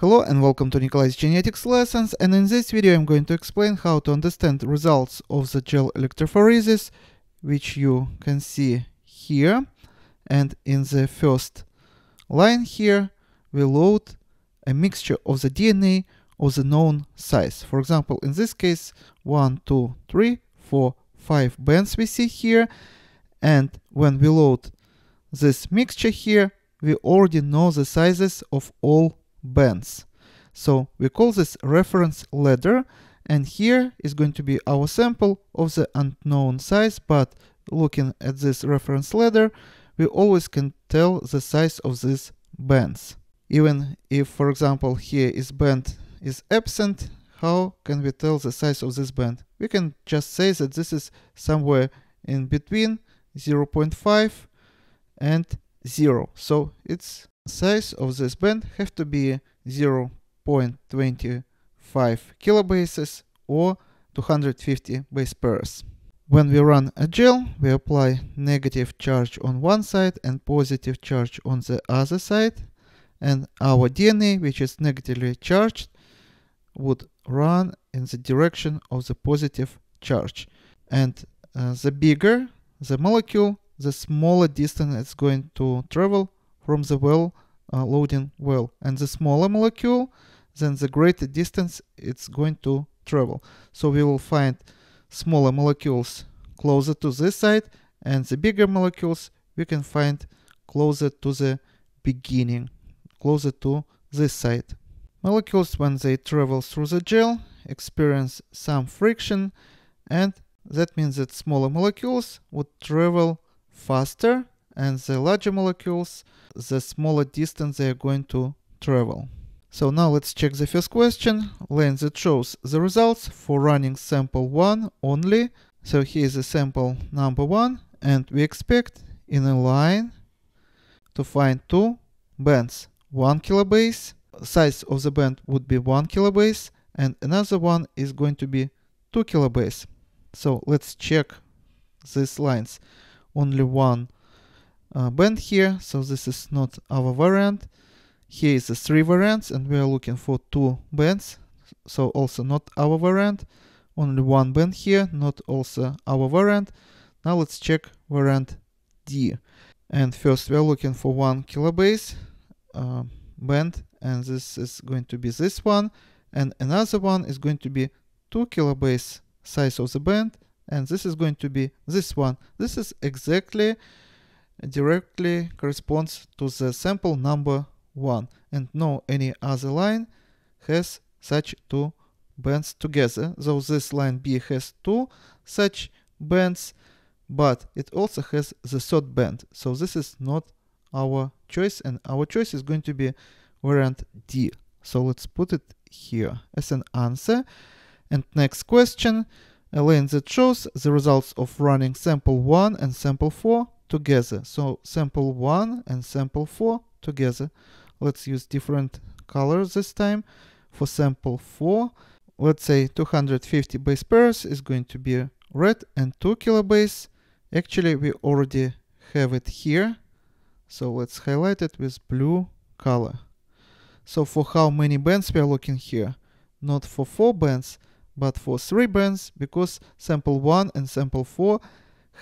Hello and welcome to Nikolay's Genetics lessons and in this video I'm going to explain how to understand results of the gel electrophoresis which you can see here and in the first line here we load a mixture of the DNA of the known size. For example, in this case, 1, 2, 3, 4, 5 bands we see here. And when we load this mixture here, we already know the sizes of all bands. So we call this reference ladder. And here is going to be our sample of the unknown size. But looking at this reference ladder, we always can tell the size of these bands. Even if, for example, here is band is absent, how can we tell the size of this band? We can just say that this is somewhere in between 0.5 and 0. So its size of this band have to be 0.25 kilobases or 250 base pairs. When we run a gel, we apply negative charge on one side and positive charge on the other side. And our DNA, which is negatively charged, would run in the direction of the positive charge. And uh, the bigger the molecule, the smaller distance it's going to travel from the well uh, loading well. And the smaller molecule, then the greater distance it's going to travel. So we will find smaller molecules closer to this side and the bigger molecules we can find closer to the beginning, closer to this side. Molecules, when they travel through the gel, experience some friction, and that means that smaller molecules would travel faster, and the larger molecules, the smaller distance they are going to travel. So now let's check the first question, line that shows the results for running sample 1 only. So here is the sample number 1, and we expect in a line to find two bands, 1 kilobase size of the band would be 1 kilobase and another one is going to be 2 kilobase. So let's check these lines. Only one uh, band here, so this is not our variant. Here is the three variants and we are looking for two bands, so also not our variant. Only one band here, not also our variant. Now let's check variant D. And first we are looking for one kilobase uh, band and this is going to be this one and another one is going to be 2 kilobase size of the band and this is going to be this one this is exactly directly corresponds to the sample number 1 and no any other line has such two bands together though this line B has two such bands but it also has the third band so this is not our choice and our choice is going to be variant D. So let's put it here as an answer. And next question, a line that shows the results of running sample 1 and sample 4 together. So sample 1 and sample 4 together. Let's use different colors this time. For sample 4, let's say 250 base pairs is going to be red and 2 kilobase. Actually, we already have it here. So let's highlight it with blue color. So for how many bands we are looking here? Not for 4 bands, but for 3 bands, because sample 1 and sample 4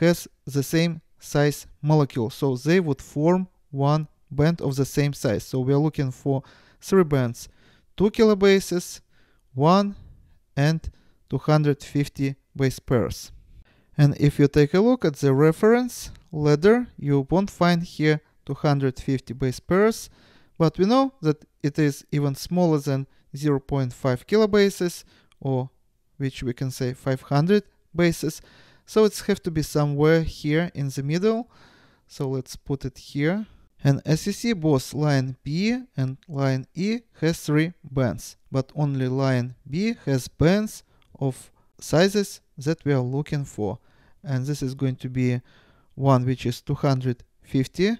has the same size molecule. So they would form one band of the same size. So we are looking for 3 bands, 2 kilobases, 1 and 250 base pairs. And if you take a look at the reference ladder, you won't find here 250 base pairs, but we know that it is even smaller than 0.5 kilobases or which we can say 500 bases. So it's have to be somewhere here in the middle. So let's put it here. And as you see, both line B and line E has three bands, but only line B has bands of sizes that we are looking for. And this is going to be one which is 250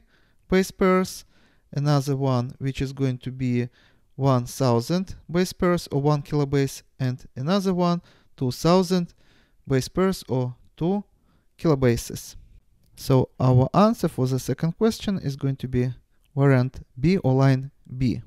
base pairs, another one which is going to be 1000 base pairs or 1 kilobase and another one 2000 base pairs or 2 kilobases. So our answer for the second question is going to be variant B or line B.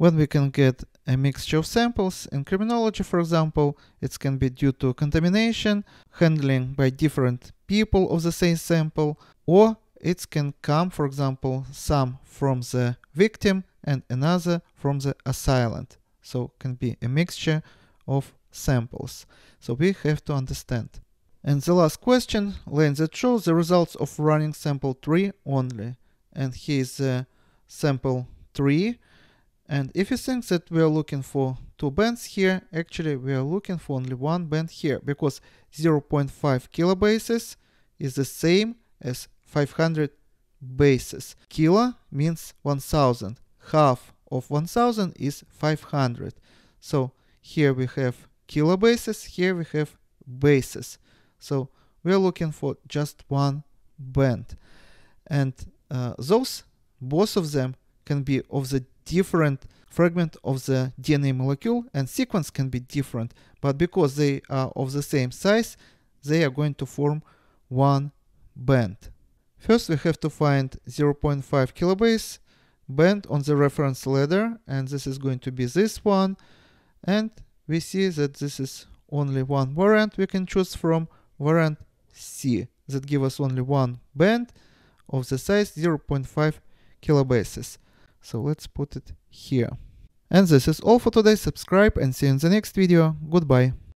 when we can get a mixture of samples. In criminology, for example, it can be due to contamination, handling by different people of the same sample, or it can come, for example, some from the victim and another from the assailant. So can be a mixture of samples. So we have to understand. And the last question, line that shows the results of running sample 3 only. And here is the sample 3 and if you think that we are looking for two bands here, actually we are looking for only one band here because 0.5 kilobases is the same as 500 bases. Kilo means 1000. Half of 1000 is 500. So here we have kilobases, here we have bases. So we are looking for just one band. And uh, those, both of them can be of the different fragment of the DNA molecule and sequence can be different, but because they are of the same size, they are going to form one band. First we have to find 0.5 kilobase band on the reference ladder and this is going to be this one and we see that this is only one variant we can choose from variant C that give us only one band of the size 0.5 kilobases. So let's put it here. And this is all for today. Subscribe and see you in the next video. Goodbye.